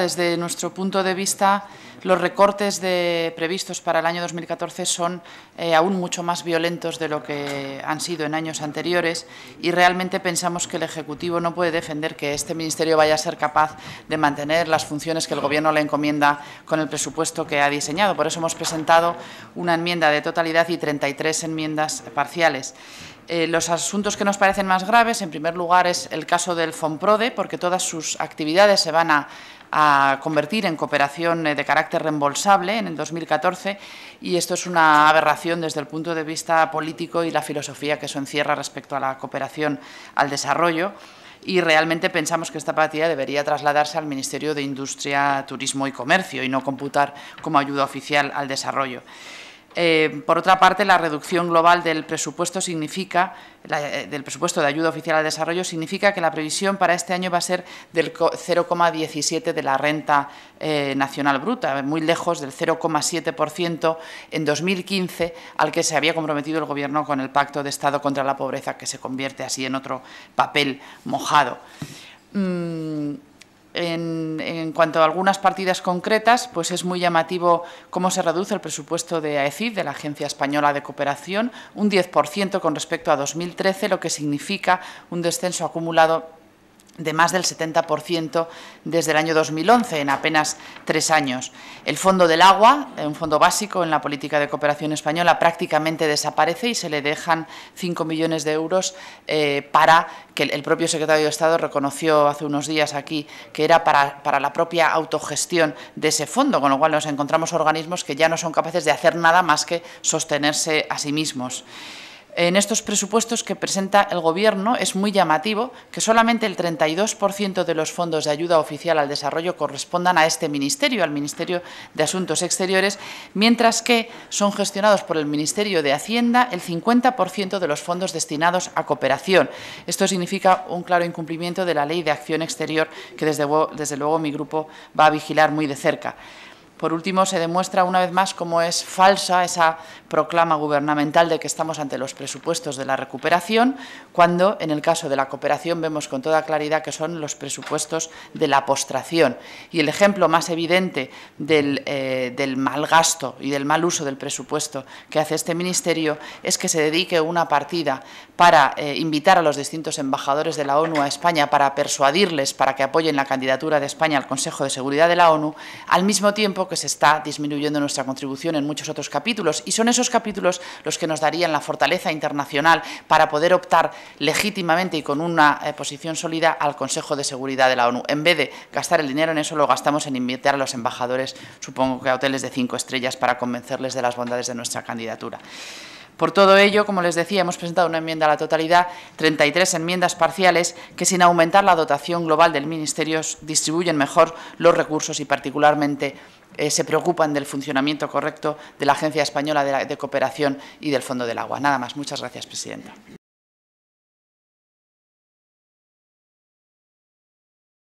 Desde nuestro punto de vista, los recortes previstos para el año 2014 son eh, aún mucho más violentos de lo que han sido en años anteriores y realmente pensamos que el Ejecutivo no puede defender que este Ministerio vaya a ser capaz de mantener las funciones que el Gobierno le encomienda con el presupuesto que ha diseñado. Por eso hemos presentado una enmienda de totalidad y 33 enmiendas parciales. Eh, los asuntos que nos parecen más graves, en primer lugar, es el caso del FOMPRODE, porque todas sus actividades se van a a convertir en cooperación eh, de carácter reembolsable en el 2014 y esto es una aberración desde el punto de vista político y la filosofía que eso encierra respecto a la cooperación al desarrollo y realmente pensamos que esta partida debería trasladarse al Ministerio de Industria, Turismo y Comercio y no computar como ayuda oficial al desarrollo. Eh, por otra parte, la reducción global del presupuesto significa eh, del presupuesto de ayuda oficial al desarrollo significa que la previsión para este año va a ser del 0,17 de la renta eh, nacional bruta, muy lejos del 0,7% en 2015 al que se había comprometido el Gobierno con el Pacto de Estado contra la Pobreza, que se convierte así en otro papel mojado. Mm, en, cuanto a algunas partidas concretas, pues es muy llamativo cómo se reduce el presupuesto de AECID, de la Agencia Española de Cooperación, un 10% con respecto a 2013, lo que significa un descenso acumulado de más del 70% desde el año 2011, en apenas tres años. El Fondo del Agua, eh, un fondo básico en la política de cooperación española, prácticamente desaparece y se le dejan 5 millones de euros eh, para que el propio secretario de Estado reconoció hace unos días aquí que era para, para la propia autogestión de ese fondo, con lo cual nos encontramos organismos que ya no son capaces de hacer nada más que sostenerse a sí mismos en estos presupuestos que presenta el Gobierno es muy llamativo que solamente el 32% de los fondos de ayuda oficial al desarrollo correspondan a este Ministerio, al Ministerio de Asuntos Exteriores, mientras que son gestionados por el Ministerio de Hacienda el 50% de los fondos destinados a cooperación. Esto significa un claro incumplimiento de la Ley de Acción Exterior que desde, desde luego mi grupo va a vigilar muy de cerca. Por último, se demuestra una vez más cómo es falsa esa proclama gubernamental de que estamos ante los presupuestos de la recuperación, cuando en el caso de la cooperación vemos con toda claridad que son los presupuestos de la postración. Y el ejemplo más evidente del, eh, mal gasto y del mal uso del presupuesto que hace este Ministerio es que se dedique una partida para eh, invitar a los distintos embajadores de la ONU a España para persuadirles para que apoyen la candidatura de España al Consejo de Seguridad de la ONU, al mismo tiempo que se está disminuyendo nuestra contribución en muchos otros capítulos y son esos capítulos los que nos darían la fortaleza internacional para poder optar legítimamente y con una eh, posición sólida al Consejo de Seguridad de la ONU. En vez de gastar el dinero en eso, lo gastamos en invitar a los embajadores, supongo que a hoteles de cinco estrellas, para convencerles de las bondades de nuestra candidatura. Por todo ello, como les decía, hemos presentado una enmienda a la totalidad, 33 enmiendas parciales que sin aumentar la dotación global del Ministerio distribuyen mejor los recursos y particularmente eh, se preocupan del funcionamiento correcto de la Agencia Española de Cooperación y del Fondo del Agua. Nada más. Muchas gracias, Presidenta.